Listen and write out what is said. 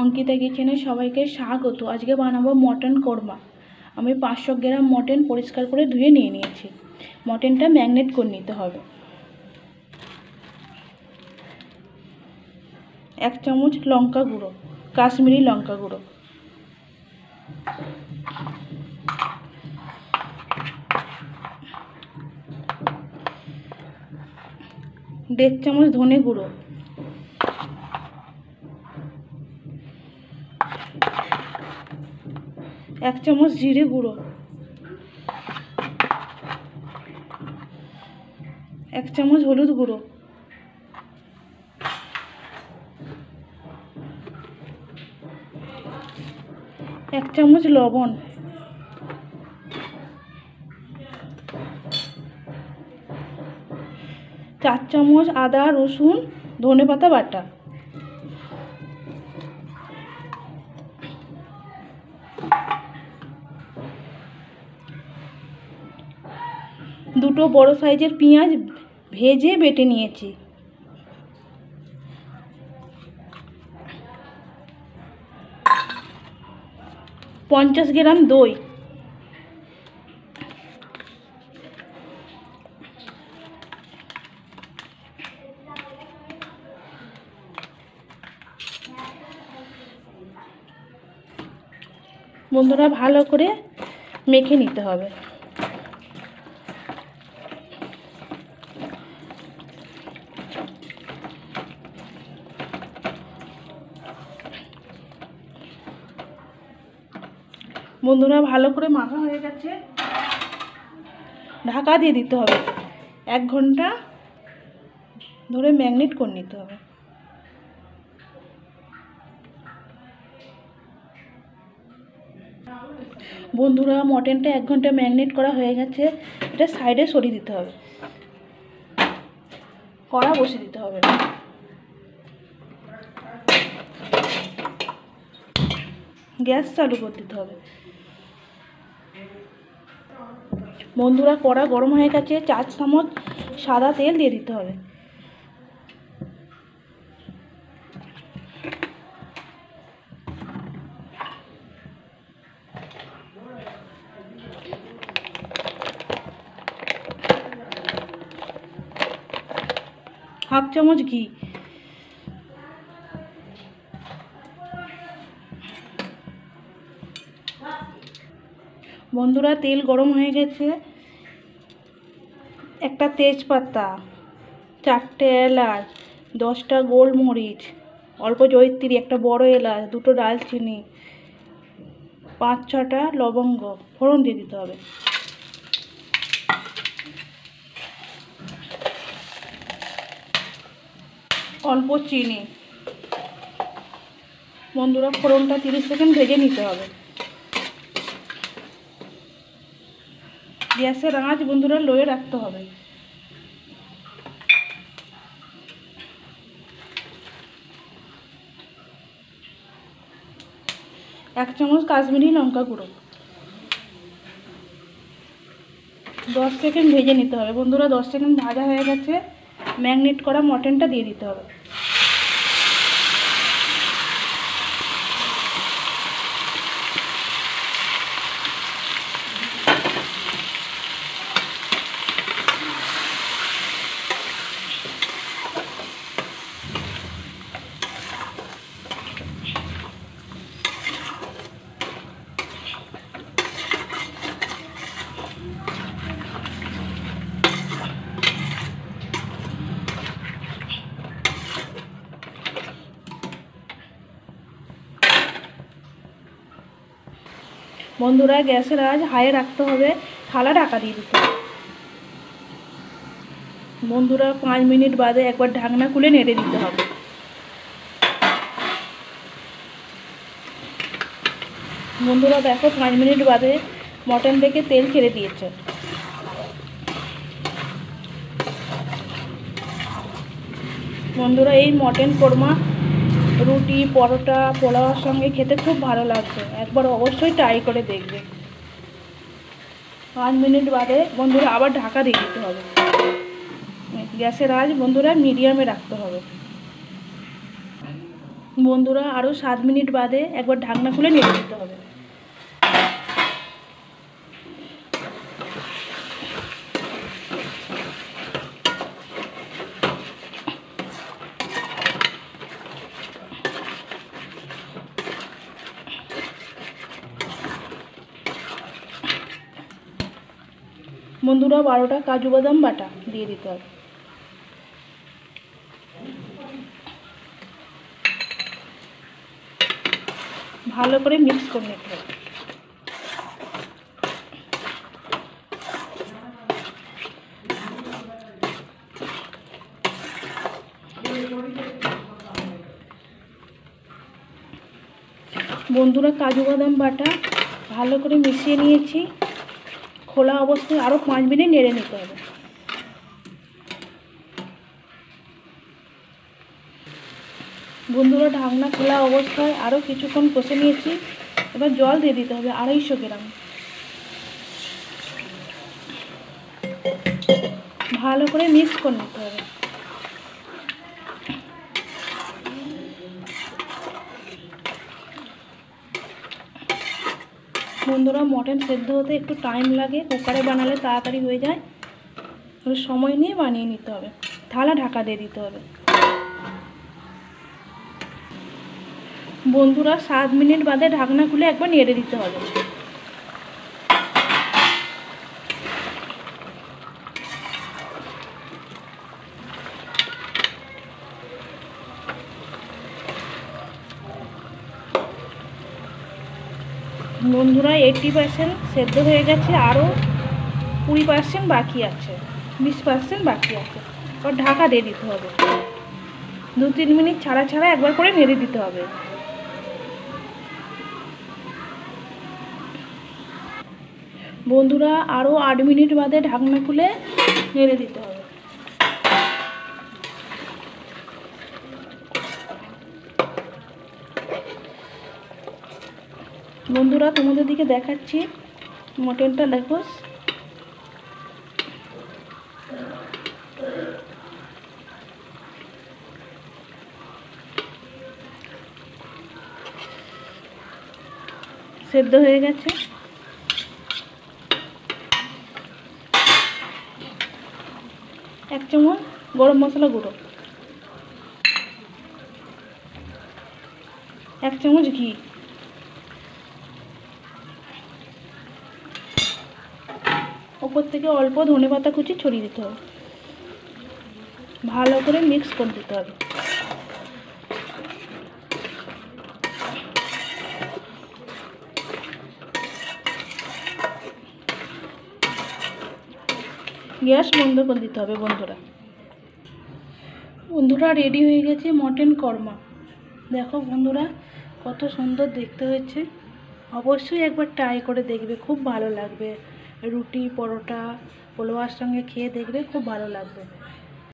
অঙ্কিতা কিচেনে সবাইকে স্বাগত। আজকে বানাবো মটন কোরমা। আমি পাঁচশো গ্রাম মটন পরিষ্কার করে ধুয়ে নিয়ে নিয়েছি। মটনটা ম্যাগনেট করে নিতে হবে। এক চামচ লঙ্কা গুঁড়ো, কাশ্মীরি লঙ্কা গুঁড়ো। দেড় চামচ ধনে গুঁড়ো। এক চামচ জিরে গুঁড়ো। এক চামচ হলুদ গুঁড়ো। এক চামচ লবণ। চার চামচ আদা, রসুন ধনে পাতা বাটা। দুটো বড় সাইজের পেঁয়াজ ভেজে বেটে নিয়েছি। পঞ্চাশ গ্রাম দই। বন্ধুরা ভালো করে মেখে নিতে হবে। বন্ধুরা ভালো করে মাখা হয়ে গেছে। ঢাকা দিয়ে দিতে হবে। এক ঘণ্টা ধরে ম্যাগনেট করে নিতে হবে। বন্ধুরা, মটনটা এক ঘণ্টা ম্যাগনেট করা হয়ে গেছে। এটা সাইডে সরিয়ে দিতে হবে। কড়া বসে দিতে হবে। গ্যাস চালু করে দিতে হবে। বন্ধুরা, কড়া গরম হয়ে গেছে। চার চামচ সাদা তেল দিয়ে দিতে হবে। হাফ চামচ ঘি। বন্ধুরা, তেল গরম হয়ে গেছে। একটা তেজপাতা, চারটে এলাচ, দশটা গোলমরিচ, অল্প জয়িত্রী, একটা বড় এলাচ, দুটো ডালচিনি, পাঁচ ছটা লবঙ্গ, ফোড়ন দিয়ে দিতে হবে। অল্প চিনি। বন্ধুরা, ফোড়নটা তিরিশ সেকেন্ড ভেজে নিতে হবে। গ্যাসের আঁচ বন্ধুরা লোয়ে রাখতে হবে। এক চামচ কাশ্মীরি লঙ্কা গুঁড়ো। দশ সেকেন্ড ভেজে নিতে হবে। বন্ধুরা, দশ সেকেন্ড ভাজা হয়ে গেছে। ম্যাগনেট করা মটনটা দিয়ে দিতে হবে। বন্ধুরা, গ্যাসের আজ হাইয়ে রাখতে হবে থালা ঢাকা দিয়ে দিতে। বন্ধুরা, পাঁচ মিনিট বাদে একবার ঢাকনা খুলে নেড়ে দিতে হবে। বন্ধুরা, দেখো, পাঁচ মিনিট বাদে মটন থেকে তেল ছেড়ে দিয়েছে। বন্ধুরা, এই মটন কোরমা রুটি, পরোটা, পোলাওয়ার সঙ্গে খেতে খুব ভালো লাগবে একবার অবশ্যই ট্রাই করে দেখবে। পাঁচ মিনিট বাদে বন্ধুরা আবার ঢাকা দিয়ে দিতে হবে। গ্যাসের আজ বন্ধুরা মিডিয়ামে রাখতে হবে। বন্ধুরা আরও সাত মিনিট বাদে একবার ঢাকনা খুলে নিয়ে দিতে হবে। বন্ধুরা, বারোটা, কাজু বাদাম বাটা দিয়ে দিতে হবে। ভালো করে মিক্স করে নিতে হবে। বন্ধুরা, কাজু বাদাম বাটা ভালো করে মিশিয়ে নিয়েছি। খোলা অবস্থায় আরও পাঁচ মিনিট নেড়ে নিতে হবে। বন্ধুরা, ঢাকনা খোলা অবস্থায় আরও কিছুক্ষণ কষে নিয়েছি। এবার জল দিয়ে দিতে হবে আড়াইশো গ্রাম। ভালো করে মিক্স করে নিতে হবে। বন্ধুরা, মটন সেদ্ধ হতে একটু টাইম লাগে, কুকারে বানালে তাড়াতাড়ি হয়ে যায়। সময় নিয়ে বানিয়ে নিতে হবে। থালা ঢাকা দিয়ে দিতে হবে। বন্ধুরা, সাত মিনিট বাদে ঢাকনা খুলে একবার নেড়ে দিতে হবে। বন্ধুরা এইটটি পার্সেন্ট সেদ্ধ হয়ে গেছে, আরও কুড়ি পার্সেন্ট বাকি আছে, বিশ পার্সেন্ট বাকি আছে। ওর ঢাকা দিয়ে দিতে হবে। দু তিন মিনিট ছাড়া ছাড়া একবার করে নেড়ে দিতে হবে। বন্ধুরা, আরও আট মিনিট বাদে ঢাকনা খুলে নেড়ে দিতে হবে। বন্ধুরা, তোমাদের দিকে দেখাচ্ছি। মটনটা দেখো। সেদ্ধ হয়ে গেছে। এক চামচ গরম মশলা গুঁড়ো। এক চামচ ঘি। ওপর থেকে অল্প ধনে পাতা কুচি ছড়িয়ে দিতে হবে। ভালো করে মিক্স করে দিতে হবে। গ্যাস বন্ধ করে দিতে হবে বন্ধুরা। বন্ধুরা রেডি হয়ে গেছে মটন কর্মা দেখো বন্ধুরা কত সুন্দর দেখতে হয়েছে। অবশ্যই একবার ট্রাই করে দেখবে, খুব ভালো লাগবে। রুটি পরোটা পোলোয়ার সঙ্গে খেয়ে দেখবে খুব ভালো লাগবে।